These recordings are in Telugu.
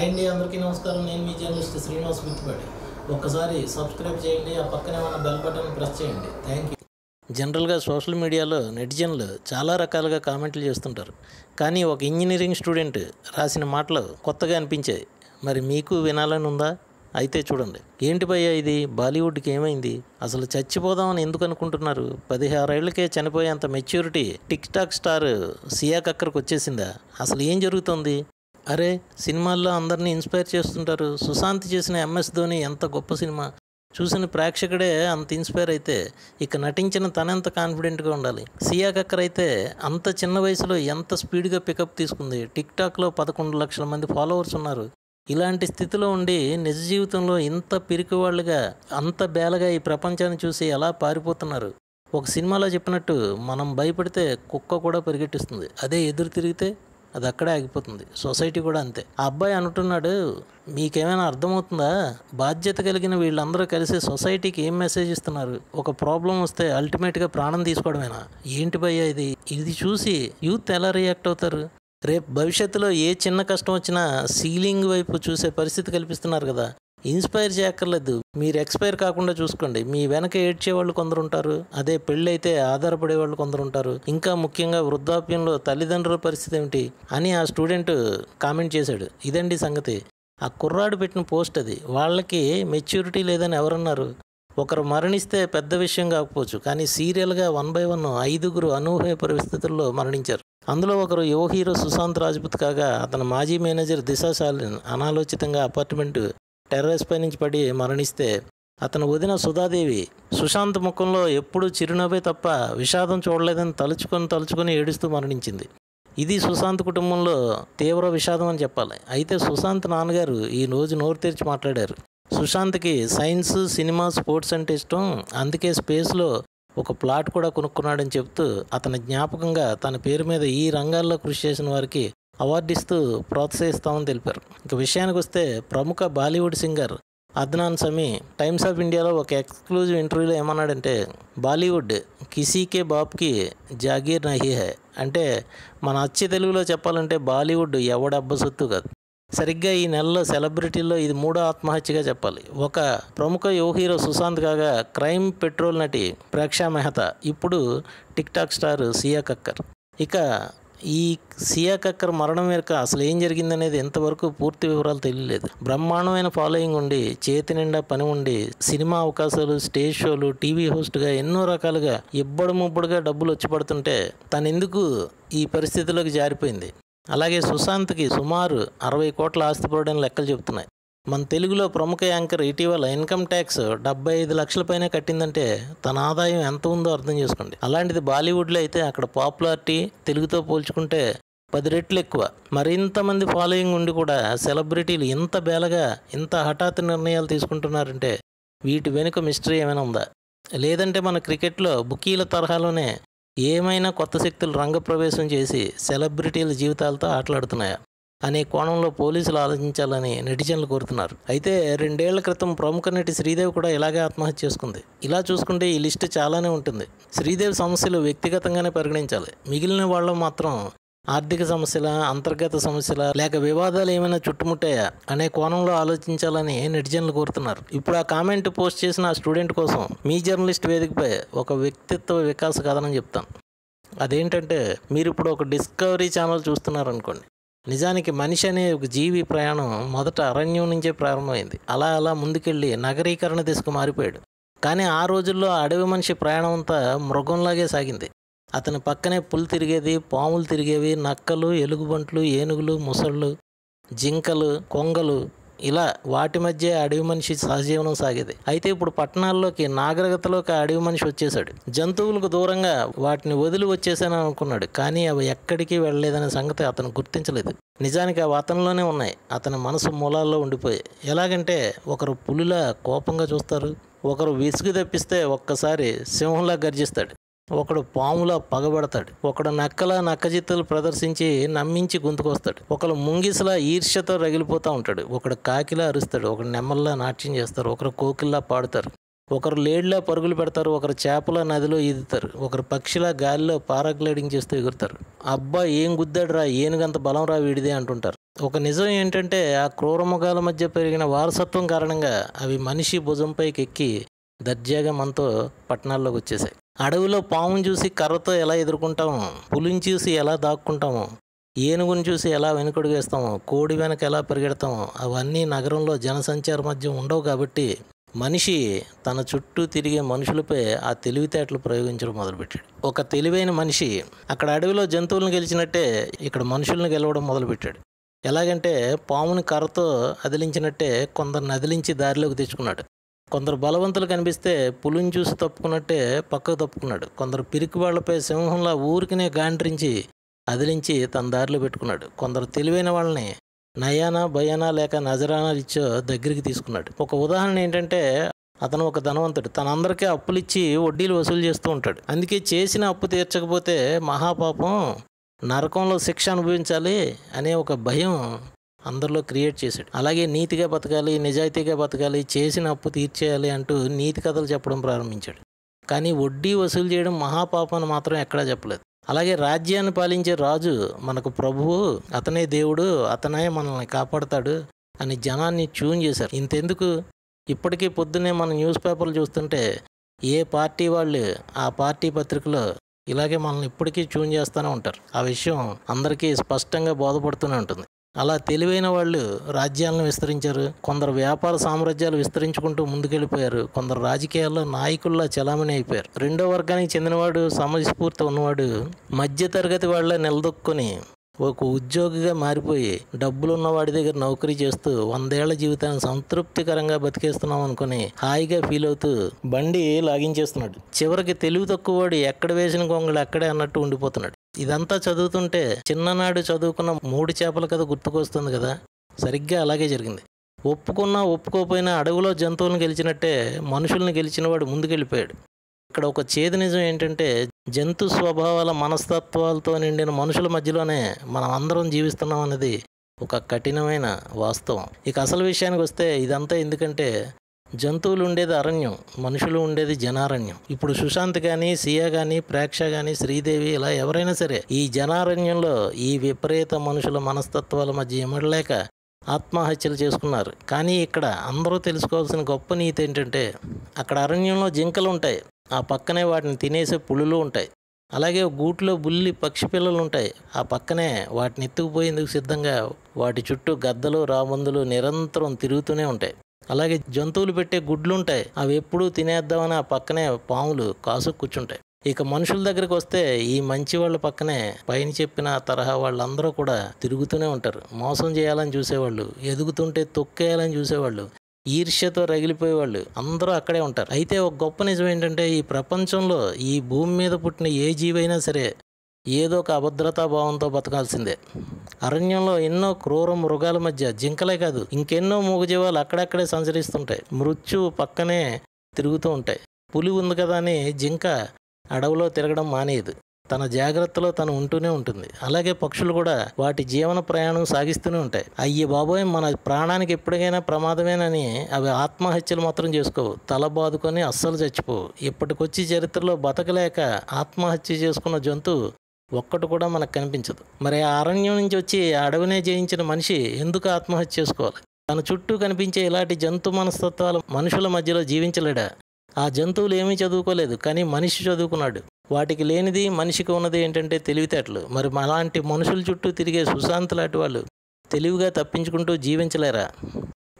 హాయ్ అండి అందరికీ నమస్కారం. నేను మీ జర్నలిస్ట్ శ్రీనివాస్ మిత్తిపాటి. ఒక్కసారి సబ్స్క్రైబ్ చేయండి ఆ పక్కనే ఉన్న బెల్ బటన్ ప్రెస్ చేయండి. Thank you. జనరల్గా సోషల్ మీడియాలో నెటిజన్లు చాలా రకాలుగా కామెంట్లు చేస్తుంటారు. కానీ ఒక ఇంజనీరింగ్ స్టూడెంట్ రాసిన మాటలు కొత్తగా అనిపించాయి. మరి మీకు వినాలని ఉందా? అయితే చూడండి. ఏంటి భయ్యా ఇది? బాలీవుడ్కి ఏమైంది? అసలు చచ్చిపోదామని ఎందుకు అనుకుంటున్నారు? పదిహారేళ్ళకే చనిపోయేంత maturity TikTok star Sia కక్కర్కి వచ్చేసిందా? అసలు ఏం జరుగుతుంది? అరే సినిమాల్లో అందరినీ ఇన్స్పైర్ చేస్తుంటారు. సుశాంత్ చేసిన ఎంఎస్ ధోని ఎంత గొప్ప సినిమా. చూసిన ప్రేక్షకుడే అంత ఇన్స్పైర్ అయితే ఇక నటించిన తనెంత కాన్ఫిడెంట్గా ఉండాలి. సియా కక్కర్ అయితే అంత చిన్న వయసులో ఎంత స్పీడ్గా పికప్ తీసుకుంది. టిక్ టాక్లో పదకొండు లక్షల మంది ఫాలోవర్స్ ఉన్నారు. ఇలాంటి స్థితిలో ఉండి నిజ జీవితంలో ఇంత పిరికి వాళ్ళుగా అంత బేలగా ఈ ప్రపంచాన్ని చూసి ఎలా పారిపోతున్నారు? ఒక సినిమాలో చెప్పినట్టు మనం భయపడితే కుక్క కూడా పరిగెట్టిస్తుంది. అదే ఎదురు తిరిగితే అది అక్కడే ఆగిపోతుంది. సొసైటీ కూడా అంతే. ఆ అబ్బాయి అంటున్నాడు మీకేమైనా అర్థమవుతుందా? బాధ్యత కలిగిన వీళ్ళందరూ కలిసి సొసైటీకి ఏం మెసేజ్ ఇస్తున్నారు? ఒక ప్రాబ్లం వస్తే అల్టిమేట్గా ప్రాణం తీసుకోవడమేనా? ఏంటి భయ్యా ఇది? ఇది చూసి యూత్ ఎలా రియాక్ట్ అవుతారు? రేపు భవిష్యత్తులో ఏ చిన్న కష్టం వచ్చినా సీలింగ్ వైపు చూసే పరిస్థితి కల్పిస్తున్నారు కదా. ఇన్స్పైర్ చేయక్కర్లేదు. మీరు ఎక్స్పైర్ కాకుండా చూసుకోండి. మీ వెనక ఏడ్చే వాళ్ళు కొందరు ఉంటారు అదే పెళ్ళి అయితే ఆధారపడే వాళ్ళు కొందరు ఉంటారు ఇంకా ముఖ్యంగా వృద్ధాప్యంలో తల్లిదండ్రుల పరిస్థితి ఏమిటి అని ఆ స్టూడెంట్ కామెంట్ చేశాడు. ఇదండి సంగతి. ఆ కుర్రాడు పెట్టిన పోస్ట్ అది. వాళ్ళకి మెచ్యూరిటీ లేదని ఎవరన్నారు? ఒకరు మరణిస్తే పెద్ద విషయం కాకపోవచ్చు. కానీ సీరియల్గా వన్ బై వన్ ఐదుగురు అనూహ్య పరిస్థితుల్లో మరణించారు. అందులో ఒకరు యువ హీరో సుశాంత్ రాజ్పుత్ కాగా అతని మాజీ మేనేజర్ దిశా శాలిన్ అనాలోచితంగా అపార్ట్మెంట్ టెర్రస్ పై నుంచి పడి మరణిస్తే అతను వదిన సుధాదేవి సుశాంత్ ముఖంలో ఎప్పుడూ చిరునవ్వే తప్ప విషాదం చూడలేదని తలుచుకొని తలుచుకొని ఏడుస్తూ మరణించింది. ఇది సుశాంత్ కుటుంబంలో తీవ్ర విషాదం అని చెప్పాలి. అయితే సుశాంత్ నాన్నగారు ఈ రోజు నోరు తెరిచి మాట్లాడారు. సుశాంత్కి సైన్స్ సినిమా స్పోర్ట్స్ అంటే ఇష్టం. అందుకే స్పేస్లో ఒక ప్లాట్ కూడా కొనుక్కున్నాడని చెప్తూ అతని జ్ఞాపకంగా తన పేరు మీద ఈ రంగాల్లో కృషి చేసిన వారికి అవార్డు ఇస్తూ ప్రోత్సహిస్తామని తెలిపారు. ఇక విషయానికి వస్తే ప్రముఖ Bollywood singer Adnan Sami Times of ఇండియాలో ఒక ఎక్స్క్లూజివ్ ఇంటర్వ్యూలో ఏమన్నాడంటే బాలీవుడ్ కిసీకే బాబ్కి జాగీర్ నహీ హై. అంటే మన అచ్చి తెలుగులో చెప్పాలంటే బాలీవుడ్ ఎవడబ్బ సొత్తు కాదు. సరిగ్గా ఈ నెలలో సెలబ్రిటీల్లో ఇది మూడో ఆత్మహత్యగా చెప్పాలి. ఒక ప్రముఖ యువ హీరో సుశాంత్ కాగా క్రైమ్ పెట్రోల్ నటి ప్రేక్షా మెహతా ఇప్పుడు TikTok star Sia Kakkar. ఇక ఈ సియా కక్కర్ మరణం యొక్క అసలు ఏం జరిగిందనేది ఎంతవరకు పూర్తి వివరాలు తెలియలేదు. బ్రహ్మాండమైన ఫాలోయింగ్ ఉండి చేతి నిండా పని ఉండి సినిమా అవకాశాలు స్టేజ్ షోలు టీవీ హోస్ట్గా ఎన్నో రకాలుగా ఇబ్బడు ముబ్బడుగా డబ్బులు వచ్చి పడుతుంటే తను ఎందుకు ఈ పరిస్థితిలోకి జారిపోయింది? అలాగే సుశాంత్కి సుమారు అరవై కోట్ల ఆస్తిపరుడని లెక్కలు చెబుతున్నాయి. మన తెలుగులో ప్రముఖ యాంకర్ ఇటీవల ఇన్కమ్ ట్యాక్స్ డెబ్బై ఐదు లక్షల పైన కట్టిందంటే తన ఆదాయం ఎంత ఉందో అర్థం చేసుకోండి. అలాంటిది బాలీవుడ్లో అయితే అక్కడ పాపులారిటీ తెలుగుతో పోల్చుకుంటే పది రెట్లు ఎక్కువ. మరింతమంది ఫాలోయింగ్ ఉండి కూడా సెలబ్రిటీలు ఇంత బేలగా ఇంత హఠాత్ నిర్ణయాలు తీసుకుంటున్నారంటే వీటి వెనుక మిస్టరీ ఏమైనా ఉందా? లేదంటే మన క్రికెట్లో బుకీల తరహాలోనే ఏమైనా కొత్త శక్తులు రంగప్రవేశం చేసి సెలబ్రిటీల జీవితాలతో ఆటలాడుతున్నాయా? అనే కోణంలో పోలీసులు ఆలోచించాలని నెటిజన్లు కోరుతున్నారు. అయితే రెండేళ్ళ క్రితం ప్రముఖ నటి శ్రీదేవి కూడా ఇలాగే ఆత్మహత్య చేసుకుంది. ఇలా చూసుకుంటే ఈ లిస్టు చాలానే ఉంటుంది. శ్రీదేవి సమస్యలు వ్యక్తిగతంగానే పరిగణించాలి. మిగిలిన వాళ్ళు మాత్రం ఆర్థిక సమస్యల అంతర్గత సమస్యల లేక వివాదాలు ఏమైనా చుట్టుముట్టాయా అనే కోణంలో ఆలోచించాలని నెటిజన్లు కోరుతున్నారు. ఇప్పుడు ఆ కామెంట్ పోస్ట్ చేసిన ఆ స్టూడెంట్ కోసం మీ జర్నలిస్ట్ వేదికపై ఒక వ్యక్తిత్వ వికాస కథనం చెప్తాను. అదేంటంటే మీరు ఇప్పుడు ఒక డిస్కవరీ ఛానల్ చూస్తున్నారనుకోండి. నిజానికి మనిషి అనే ఒక జీవి ప్రయాణం మొదట అరణ్యం నుంచే ప్రారంభమైంది. అలా అలా ముందుకెళ్ళి నగరీకరణ దిశకు మారిపోయాడు. కానీ ఆ రోజుల్లో అడవి మనిషి ప్రయాణం అంతా మృగంలాగే సాగింది. అతని పక్కనే పులు తిరిగేది పాములు తిరిగేవి నక్కలు ఎలుగుబంట్లు ఏనుగులు ముసళ్ళు జింకలు కొంగలు ఇలా వాటి మధ్య అడవి మనిషి సహజీవనం సాగేది. అయితే ఇప్పుడు పట్టణాల్లోకి నాగరికతలోకి అడవి మనిషి వచ్చేసాడు జంతువులకు దూరంగా వాటిని వదిలి వచ్చేసాను అనుకున్నాడు. కానీ అవి ఎక్కడికి వెళ్ళలేదనే సంగతి అతను గుర్తించలేదు. నిజానికి అవి అతనిలోనే ఉన్నాయి. అతని మనసు మూలాల్లో ఉండిపోయాయి. ఎలాగంటే ఒకరు పులిలా కోపంగా చూస్తారు. ఒకరు విసుగు తెప్పిస్తే ఒక్కసారి సింహంలా గర్జిస్తాడు. ఒకడు పాములా పగబడతాడు. ఒకడు నక్కల నక్కజిత్తులు ప్రదర్శించి నమ్మించి గొంతుకొస్తాడు. ఒకడు ముంగిసలా ఈర్ష్యతో రగిలిపోతూ ఉంటాడు. ఒకడు కాకిలా అరుస్తాడు. ఒకడు నెమ్మల్లా నాట్యం చేస్తారు. ఒకరు కోకిల్లా పాడుతారు. ఒకరు లేడ్లా పరుగులు పెడతారు. ఒకరు చేపల నదిలో ఈదుతారు. ఒకరు పక్షిలా గాలిలో పారాగ్లైడింగ్ చేస్తూ ఎగురుతారు. అబ్బా ఏం గుద్దాడు రా ఏనుగంత బలం రా వీడిదే అంటుంటారు. ఒక నిజం ఏంటంటే ఆ క్రూరముఖాల మధ్య పెరిగిన వారసత్వం కారణంగా అవి మనిషి భుజంపైకి ఎక్కి దర్జాగా మనతో పట్టణాల్లోకి వచ్చేసాయి అడవిలో పాముని చూసి కర్రతో ఎలా ఎదుర్కొంటాము? పులిని చూసి ఎలా దాక్కుంటాము? ఏనుగుని చూసి ఎలా వెనుకడుగు వేస్తాము కోడి వెనక ఎలా పరిగెడతాము? అవన్నీ నగరంలో జనసంచార మధ్య ఉండవు కాబట్టి మనిషి తన చుట్టూ తిరిగే మనుషులపై ఆ తెలివితేటలు ప్రయోగించడం మొదలుపెట్టాడు. ఒక తెలివైన మనిషి అక్కడ అడవిలో జంతువులను గెలిచినట్టే ఇక్కడ మనుషులను గెలవడం మొదలుపెట్టాడు. ఎలాగంటే పాముని కర్రతో అదిలించినట్టే కొందరిని అదిలించి దారిలోకి తెచ్చుకున్నాడు. కొందరు బలవంతులు కనిపిస్తే పులిని చూసి తప్పుకున్నట్టే పక్కకు తప్పుకున్నాడు. కొందరు పిరికి వాళ్ళపై సింహంలా ఊరికినే గాండ్రించి అదిలించి తన దారిలో పెట్టుకున్నాడు. కొందరు తెలివైన వాళ్ళని నయానా భయానా లేక నజరానా ఇచ్చో దగ్గరికి తీసుకున్నాడు. ఒక ఉదాహరణ ఏంటంటే అతను ఒక ధనవంతుడు. తనందరికీ అప్పులిచ్చి వడ్డీలు వసూలు చేస్తూ ఉంటాడు. అందుకే చేసిన అప్పు తీర్చకపోతే మహాపాపం నరకంలో శిక్ష అనుభవించాలి అనే ఒక భయం అందరిలో క్రియేట్ చేశాడు. అలాగే నీతిగా బతకాలి నిజాయితీగా బతకాలి చేసిన అప్పు తీర్చేయాలి అంటూ నీతి కథలు చెప్పడం ప్రారంభించాడు. కానీ వడ్డీ వసూలు చేయడం మహాపాపం మాత్రం ఎక్కడా చెప్పలేదు. అలాగే రాజ్యాన్ని పాలించే రాజు మనకు ప్రభువు అతనే దేవుడు అతనే మనల్ని కాపాడుతాడు అని జనాన్ని ట్యూన్ చేశారు. ఇంతెందుకు? ఇప్పటికీ పొద్దున్నే మన న్యూస్ పేపర్లు చూస్తుంటే ఏ పార్టీ వాళ్ళు ఆ పార్టీ పత్రికలో ఇలాగే మనల్ని ఇప్పటికీ ట్యూన్ చేస్తూనే ఉంటారు. ఆ విషయం అందరికీ స్పష్టంగా బోధపడుతూనే ఉంటుంది. అలా తెలివైన వాళ్ళు రాజ్యాలను విస్తరించారు. కొందరు వ్యాపార సామ్రాజ్యాలు విస్తరించుకుంటూ ముందుకెళ్ళిపోయారు. కొందరు రాజకీయాల్లో నాయకుల్లా చలామణి అయిపోయారు. రెండో వర్గానికి చెందినవాడు సమయస్ఫూర్తి ఉన్నవాడు మధ్యతరగతి వాళ్ళ నిలదొక్కుని ఒక ఉద్యోగిగా మారిపోయి డబ్బులున్న వాడి దగ్గర నౌకరీ చేస్తూ వందేళ్ళ జీవితాన్ని సంతృప్తికరంగా బతికేస్తున్నాం అనుకుని హాయిగా ఫీల్ అవుతూ బండి లాగించేస్తున్నాడు. చివరికి తెలివి తక్కువ వాడు ఎక్కడ వేసిన గొంగళి అక్కడే అన్నట్టు ఉండిపోతున్నాడు. ఇదంతా చదువుతుంటే చిన్ననాడు చదువుకున్న మూడు చేపల కథ గుర్తుకొస్తుంది కదా. సరిగ్గా అలాగే జరిగింది. ఒప్పుకున్నా ఒప్పుకోపోయినా అడవిలో జంతువులను గెలిచినట్టే మనుషుల్ని గెలిచినవాడు ముందుకెళ్ళిపోయాడు. ఇక్కడ ఒక చేదు నిజం ఏంటంటే జంతు స్వభావాల మనస్తత్వాలతో నిండిన మనుషుల మధ్యలోనే మనం అందరం జీవిస్తున్నాం అనేది ఒక కఠినమైన వాస్తవం. ఇక అసలు విషయానికి వస్తే ఇదంతా ఎందుకంటే జంతువులు ఉండేది అరణ్యం మనుషులు ఉండేది జనారణ్యం. ఇప్పుడు సుశాంత్ కానీ సియా కానీ ప్రేక్ష కానీ శ్రీదేవి ఇలా ఎవరైనా సరే ఈ జనారణ్యంలో ఈ విపరీత మనుషుల మనస్తత్వాల మధ్య ఇమడలేక ఆత్మహత్యలు చేసుకున్నారు. కానీ ఇక్కడ అందరూ తెలుసుకోవాల్సిన గొప్ప నీతి ఏంటంటే అక్కడ అరణ్యంలో జింకలు ఉంటాయి ఆ పక్కనే వాటిని తినేసే పులులు ఉంటాయి. అలాగే గూట్లో బుల్లి పక్షి పిల్లలు ఉంటాయి ఆ పక్కనే వాటిని ఎత్తుకుపోయేందుకు సిద్ధంగా వాటి చుట్టూ గద్దలు రాబందులు నిరంతరం తిరుగుతూనే ఉంటాయి. అలాగే జంతువులు పెట్టే గుడ్లు ఉంటాయి అవి ఎప్పుడూ తినేద్దామని ఆ పక్కనే పాములు కాసు కూర్చుంటాయి. ఇక మనుషుల దగ్గరికి వస్తే ఈ మంచి వాళ్ళ పక్కనే పైన చెప్పిన తరహా వాళ్ళందరూ కూడా తిరుగుతూనే ఉంటారు. మోసం చేయాలని చూసేవాళ్ళు ఎదుగుతుంటే తొక్కేయాలని చూసేవాళ్ళు ఈర్ష్యతో రగిలిపోయేవాళ్ళు అందరూ అక్కడే ఉంటారు. అయితే ఒక గొప్ప నిజం ఏంటంటే ఈ ప్రపంచంలో ఈ భూమి మీద పుట్టిన ఏ జీవైనా సరే ఏదో ఒక అభద్రతా భావంతో బతకాల్సిందే. అరణ్యంలో ఎన్నో క్రూర మృగాల మధ్య జింకలే కాదు ఇంకెన్నో మూగజీవాలు అక్కడక్కడే సంచరిస్తుంటాయి. మృత్యు పక్కనే తిరుగుతూ ఉంటాయి. పులి ఉంది కదా అని జింక అడవిలో తిరగడం మానేయదు. తన జాగ్రత్తలో తను ఉంటూనే ఉంటుంది. అలాగే పక్షులు కూడా వాటి జీవన ప్రయాణం సాగిస్తూనే ఉంటాయి. అయ్యి బాబోయ్ మన ప్రాణానికి ఎప్పటికైనా ప్రమాదమేనని అవి ఆత్మహత్యలు మాత్రం చేసుకోవు. తల బాదుకొని అస్సలు చచ్చిపోవు. ఇప్పటికొచ్చి చరిత్రలో బతకలేక ఆత్మహత్య చేసుకున్న జంతువు ఒక్కటి కూడా మనకు కనిపించదు. మరి ఆ అరణ్యం నుంచి వచ్చి అడవినే జయించిన మనిషి ఎందుకు ఆత్మహత్య చేసుకోవాలి? తన చుట్టూ కనిపించే ఇలాంటి జంతు మనస్తత్వాలు మనుషుల మధ్యలో జీవించలేడా? ఆ జంతువులు ఏమీ చదువుకోలేదు కానీ మనిషి చదువుకున్నాడు. వాటికి లేనిది మనిషికి ఉన్నది ఏంటంటే తెలివితేటలు. మరి అలాంటి మనుషుల చుట్టూ తిరిగే సుశాంత్ లాంటి వాళ్ళు తెలివిగా తప్పించుకుంటూ జీవించలేరా?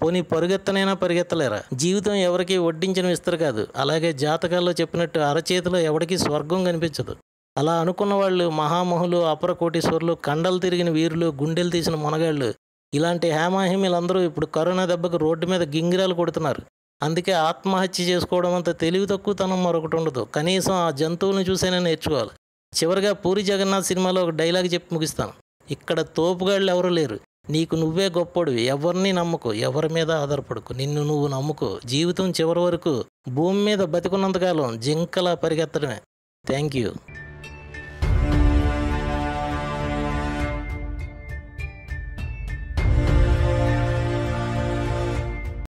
పోనీ పరుగెత్తనైనా పరిగెత్తలేరా? జీవితం ఎవరికి వడ్డించిన విస్తరు కాదు. అలాగే జాతకాల్లో చెప్పినట్టు అరచేతిలో ఎవరికి స్వర్గం కనిపించదు. అలా అనుకున్న వాళ్ళు మహామహులు అపరకోటీశ్వరులు కండలు తిరిగిన వీరులు గుండెలు తీసిన మునగాళ్ళు ఇలాంటి హేమాహిమీలందరూ ఇప్పుడు కరోనా దెబ్బకు రోడ్డు మీద గింగిరాలు కొడుతున్నారు. అందుకే ఆత్మహత్య చేసుకోవడం అంత తెలివి తక్కువతనం మరొకటి ఉండదు. కనీసం ఆ జంతువులను చూసేనే నేర్చుకోవాలి. చివరిగా పూరి జగన్నాథ్ సినిమాలో ఒక డైలాగ్ చెప్పి ముగిస్తాను. ఇక్కడ తోపుగాళ్ళు ఎవరు లేరు. నీకు నువ్వే గొప్పడివి. ఎవరిని నమ్మకు. ఎవరి మీద ఆధారపడకు. నిన్ను నువ్వు నమ్ముకో. జీవితం చివరి వరకు భూమి మీద బతికున్నంతకాలం జింకలా పరిగెత్తడమే. Thank you.